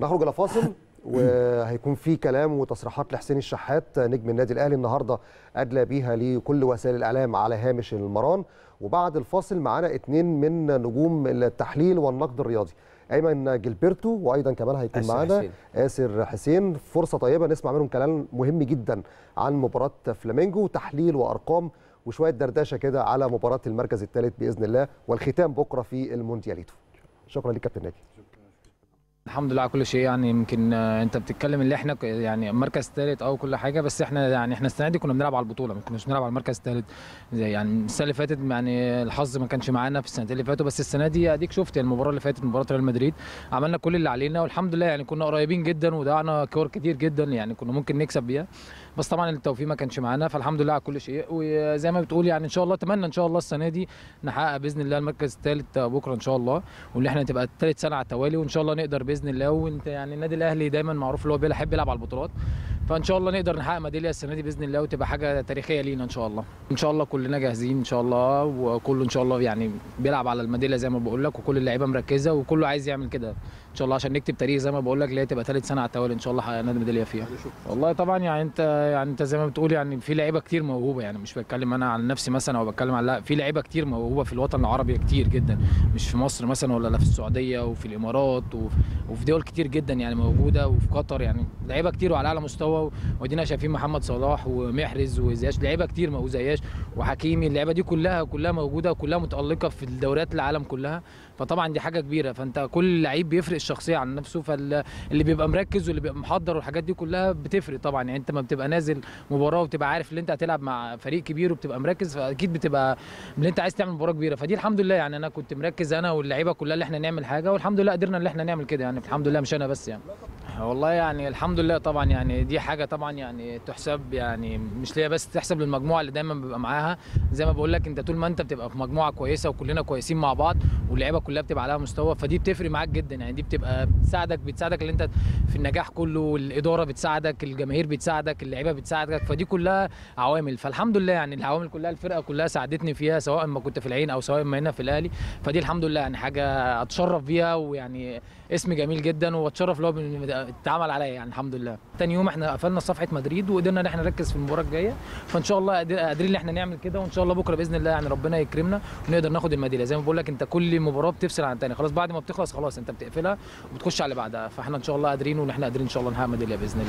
نخرج إلى فاصل وهيكون في كلام وتصريحات لحسين الشحات نجم النادي الأهلي النهارده أدلى بيها لكل وسائل الإعلام على هامش المران. وبعد الفاصل معانا اثنين من نجوم التحليل والنقد الرياضي أيمن جيلبرتو وأيضا كمان هيكون معانا حسين. آسر حسين. فرصة طيبة نسمع منهم كلام مهم جدا عن مباراة فلامينجو تحليل وأرقام وشوية دردشة كده على مباراة المركز الثالث بإذن الله والختام بكرة في الموندياليتو. شكرا لك كابتن ناجي. الحمد لله على كل شيء. يعني يمكن آه، انت بتتكلم اللي إحنا يعني مركز ثالث أو كل حاجة بس إحنا يعني إحنا السنة دي كنا بنلعب على البطولة ما كناش بنلعب على المركز الثالث يعني السنة اللي فاتت يعني الحظ ما كانش معانا في السنتين اللي فاتوا بس السنة دي اديك شفت المباراة اللي فاتت مباراة ريال مدريد. عملنا كل اللي علينا والحمد لله يعني كنا قريبين جدا وضيعنا كور كتير جدا يعني كنا ممكن نكسب بيها. بس طبعا التوفيق ما كانش معانا فالحمد لله على كل شيء. وزي ما بتقول يعني إن شاء الله أتمنى إن شاء الله السنة دي نحقق بإذن الله المركز الثالث بكرة إن شاء الله واللي إحنا تبقى ثالث سنة على التوالي وإن شاء الله نقدر بإذن الله. وإنت يعني النادي الأهلي دايما معروف اللي هو بيحب يلعب على البطولات. فإن شاء الله نقدر نحقق ميدالية السنة دي بإذن الله وتبقى حاجة تاريخية لينا إن شاء الله. إن شاء الله كلنا جاهزين إن شاء الله وكله إن شاء الله يعني بيلعب على الميدالية زي ما بقول لك وكل اللعيبة مركزة وكله عايز يعمل كده. ان شاء الله عشان نكتب تاريخ زي ما بقول لك اللي هي تبقى ثالث سنة على التوالي إن شاء الله حققنا ميداليه فيها. والله طبعا يعني انت يعني أنت زي ما بتقول يعني في لعيبة كتير موهوبة يعني مش بتكلم أنا عن نفسي مثلا أو بتكلم عن لا في لعيبة كتير موهوبة في الوطن العربي كتير جدا مش في مصر مثلا ولا لا في السعودية وفي الإمارات وفي, وفي دول كتير جدا يعني موجودة وفي قطر يعني لعيبة كتير وعلى أعلى مستوى ودينا شايفين محمد صلاح ومحرز وزياش لعيبة كتير وزياش وحكيمي اللعيبة دي كلها كلها موجودة وكلها متألقة في الدوريات العالم كلها فطبعا دي حاجة كبيرة. فأنت كل لعيب بيفرق الشخصية عن نفسه فاللي بيبقى مركز واللي بيبقى محضر والحاجات دي كلها بتفرق طبعا. يعني أنت ما بتبقى نازل مباراة وبتبقى عارف ان أنت هتلعب مع فريق كبير وبتبقى مركز فأكيد بتبقى ان أنت عايز تعمل مباراة كبيرة. فدي الحمد لله يعني أنا كنت مركز أنا واللعيبة كلها اللي إحنا نعمل حاجة والحمد لله قدرنا ان إحنا نعمل كده. يعني الحمد لله مش أنا بس يعني. والله يعني الحمد لله طبعا يعني دي حاجة طبعا يعني تحسب يعني مش ليا بس تحسب للمجموعة اللي دايما بيبقى معاها. زي ما بقول لك أنت طول ما أنت بتبقى في مجموعة كويسة وكلنا كويسين مع بعض واللعيبة كلها بتبقى عليها مستوى فدي بتفرق معاك جدا. يعني دي بتبقى بتساعدك بتساعدك ان أنت في النجاح كله والاداره بتساعدك الجماهير بتساعدك اللعيبة بتساعدك فدي كلها عوامل. فالحمد لله يعني العوامل كلها الفرقة كلها ساعدتني فيها سواء ما كنت في العين أو سواء ما هنا في الأهلي. فدي الحمد لله يعني حاجة أتشرف بيها ويعني اسم جميل جدا وأتشرف اللي بن- اتعمل عليا يعني الحمد لله. تاني يوم إحنا قفلنا صفحة مدريد وقدرنا ان إحنا نركز في المباراة الجاية. فإن شاء الله قادر- قادرين ان إحنا نعمل كده وإن شاء الله بكرة بإذن الله يعني ربنا يكرمنا ونقدر ناخد الميدالية. زي ما بقول لك انت كل مباراة بتفصل عن الثانية خلاص بعد ما بتخلص خلاص انت بتقفلها وبتخش على اللي بعدها. فإحنا إن شاء الله قادرين وإن إحنا قادرين إن شاء الله نحقق ميدالية بإذن الله.